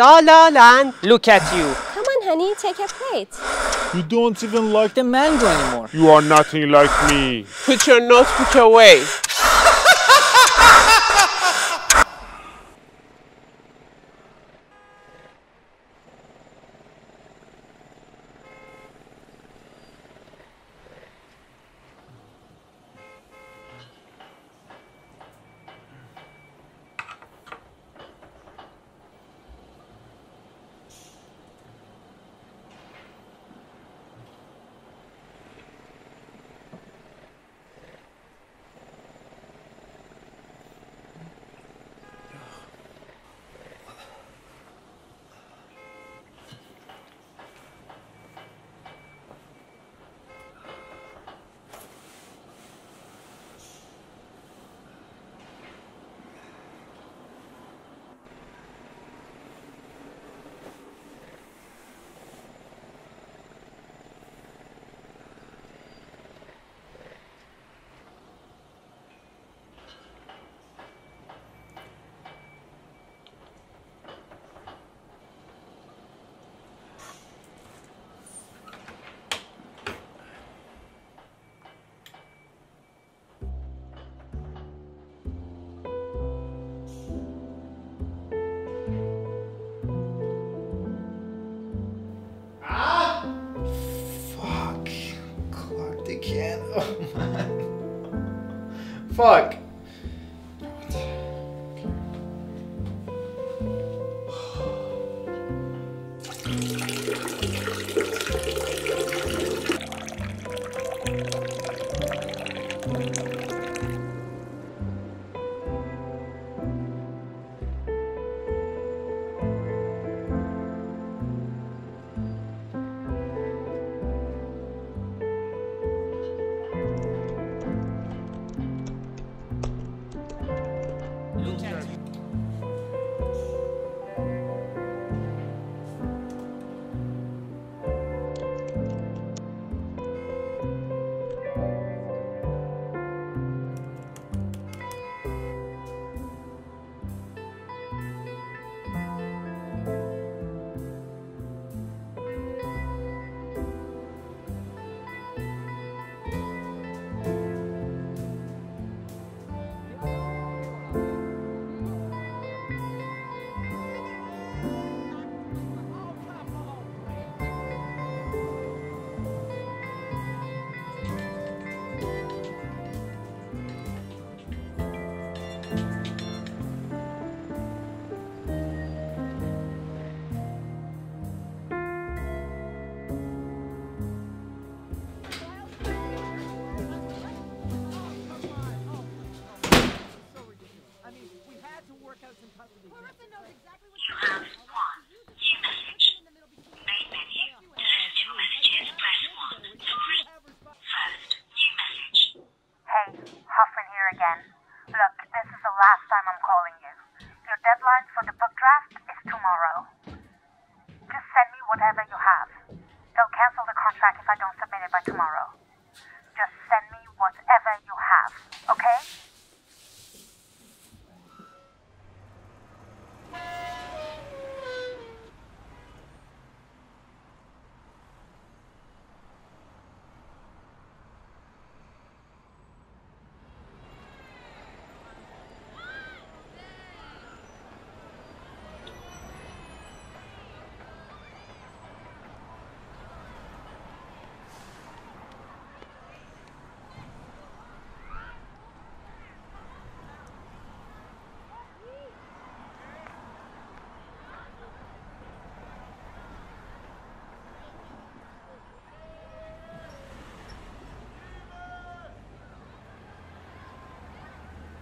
La La Land. Look at you. Come on, honey, take a plate. You don't even like The mango anymore. You are nothing like me. Put your notebook away. Fuck.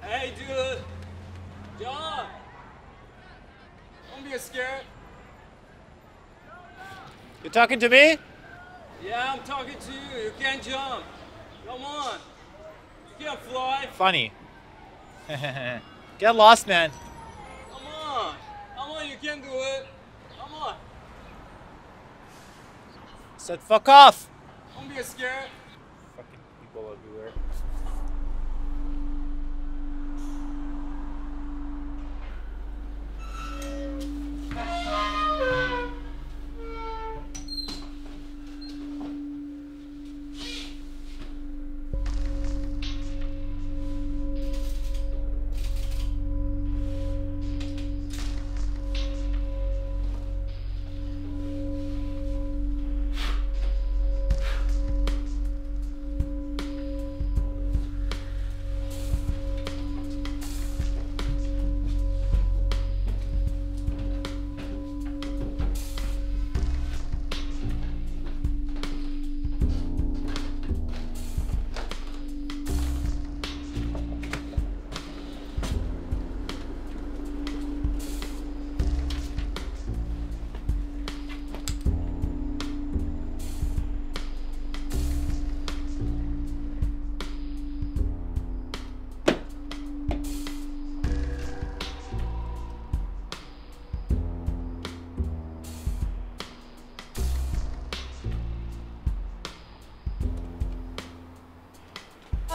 Hey, dude. John. Don't be scared. You talking to me? Yeah, I'm talking to you. You can't jump. Come on. You can't fly. Funny. Get lost, man. Come on. Come on, you can do it. Come on. Said fuck off. Don't be scared. Fucking people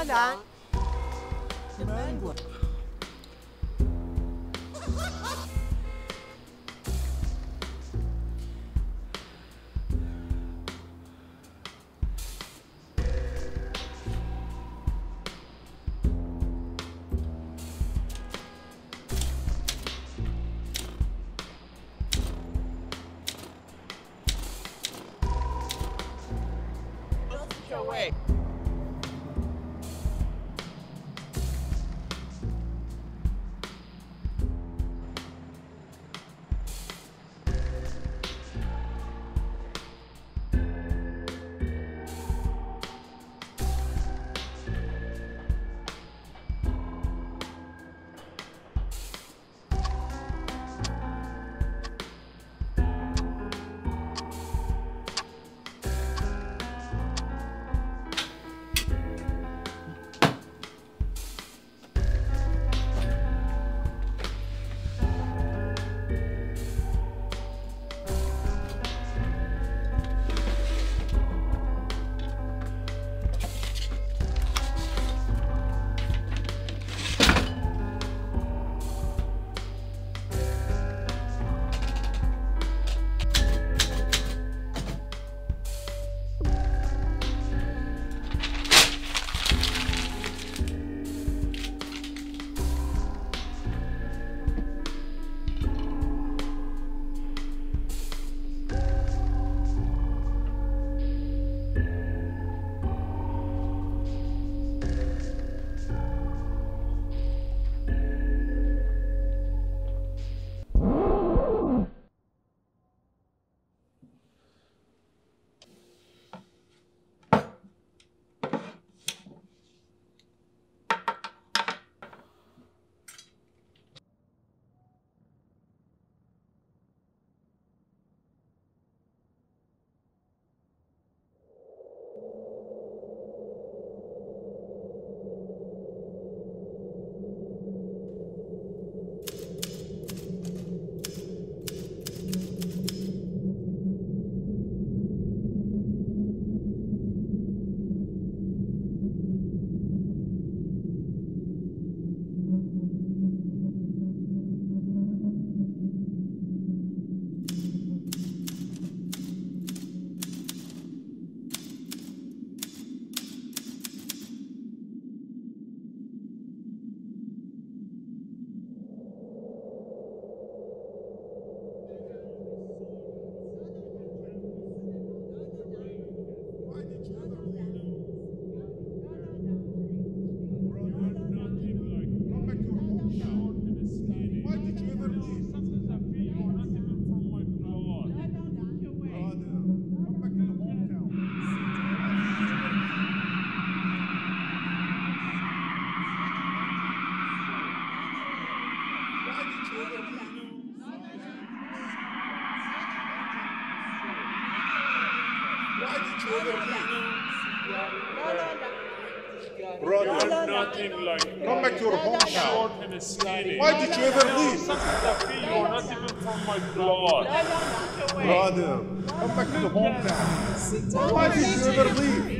everywhere. La la. Away. Come back to the hometown. Why did you ever leave?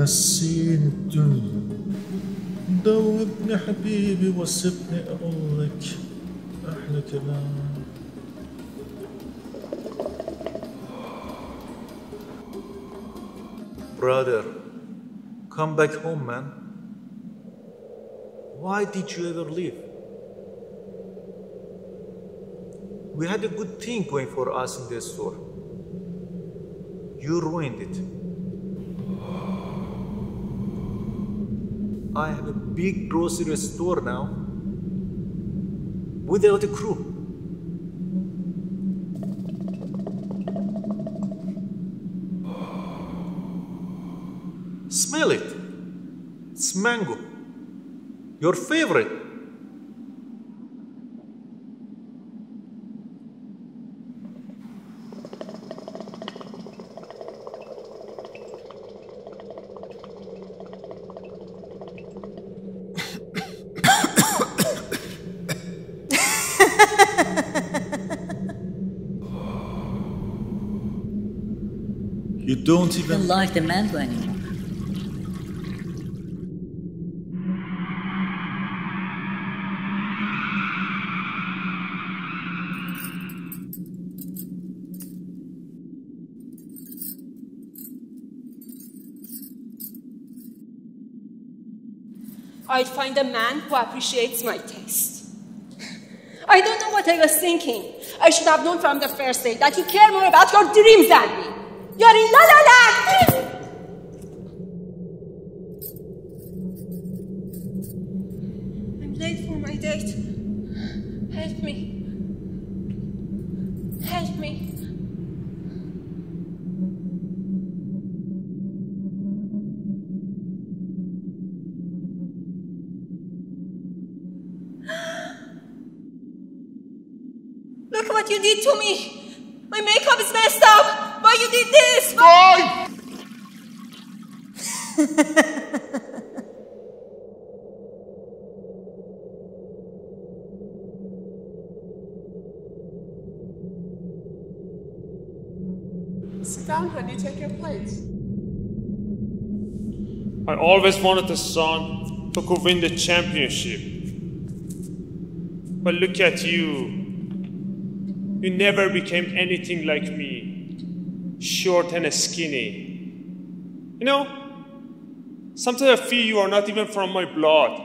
نسيني الدنيا دوبني حبيبي وسيبني اقول لك احلى كلام Brother, come back home, man. Why did you ever leave? We had a good thing going for us in the store. You ruined it. I have a big grocery store now without a crew. Smell it. It's mango. Your favorite. You don't even don't like the mango anymore. I'd find a man who appreciates my taste. I don't know what I was thinking. I should have known from the first day that you care more about your dreams than me. You're in la la! I'm late for my date. Help me. Help me. Look what you did to me. My makeup is messed up. Why did this? Why? Sit down, honey. Take your place. I always wanted a son who could win the championship. But look at you. You never became anything like me. Short and skinny. You know, sometimes I feel you are not even from my blood.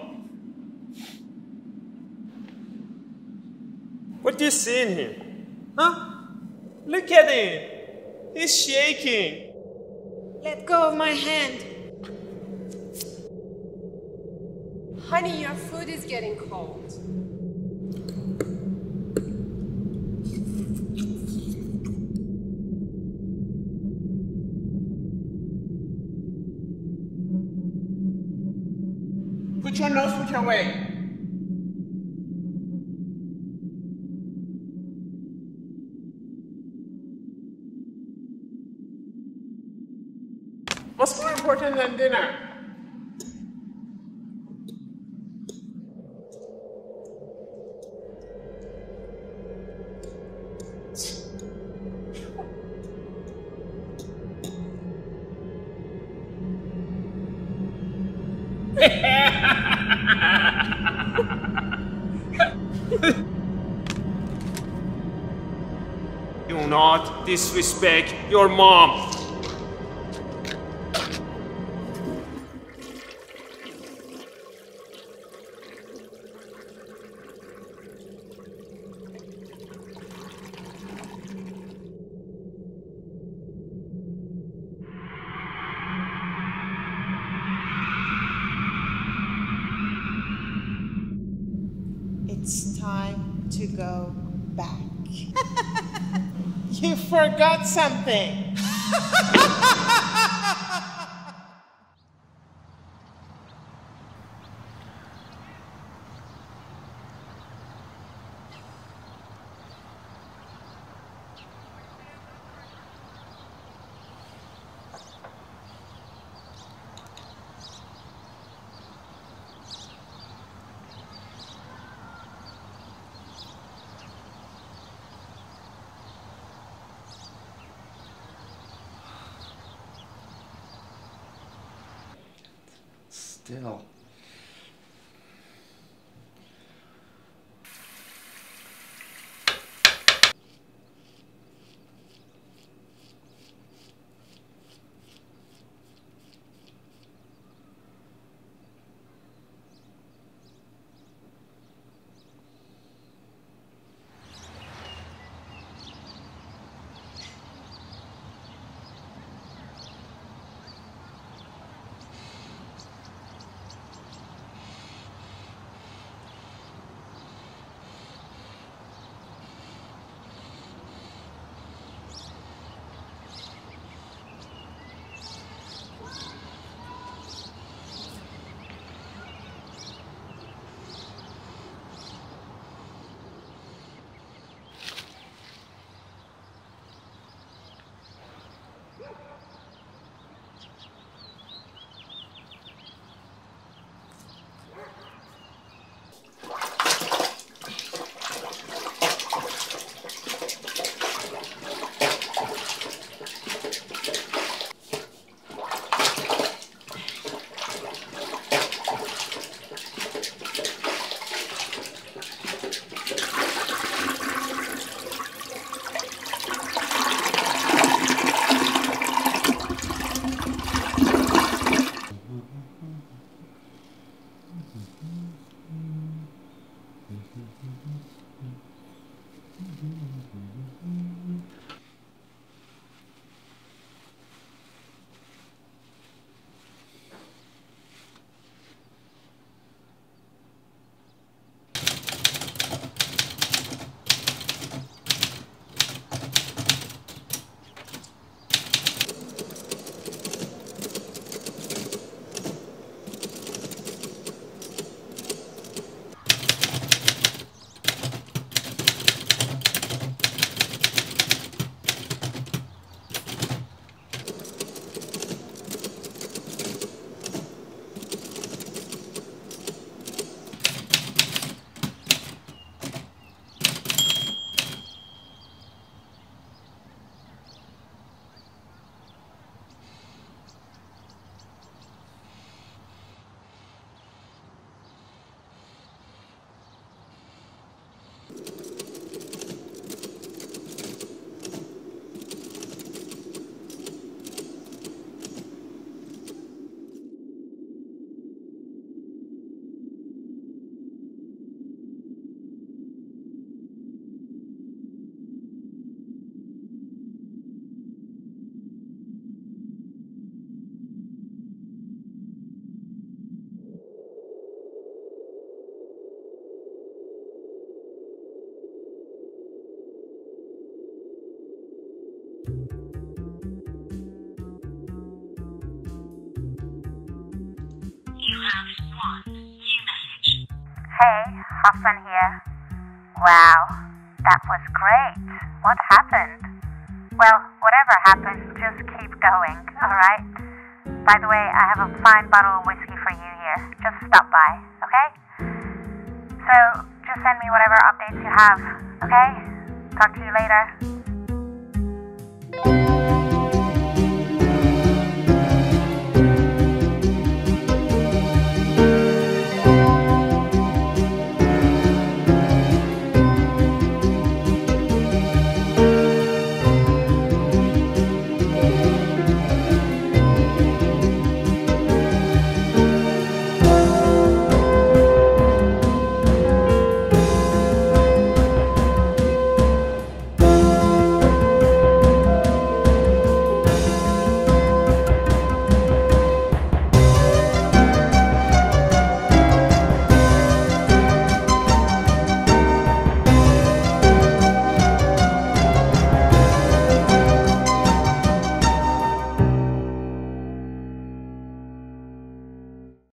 What do you see in him? Huh? Look at him. He's shaking. Let go of my hand. Honey, your food is getting cold. Put away. What's more important than dinner? Do not disrespect your mom. To go back. you forgot something. Still. Hey, Hoffman here. Wow, that was great. What happened? Well, whatever happened, just keep going, alright? By the way, I have a fine bottle of whiskey for you here. Just stop by, okay? So, just send me whatever updates you have, okay? Talk to you later.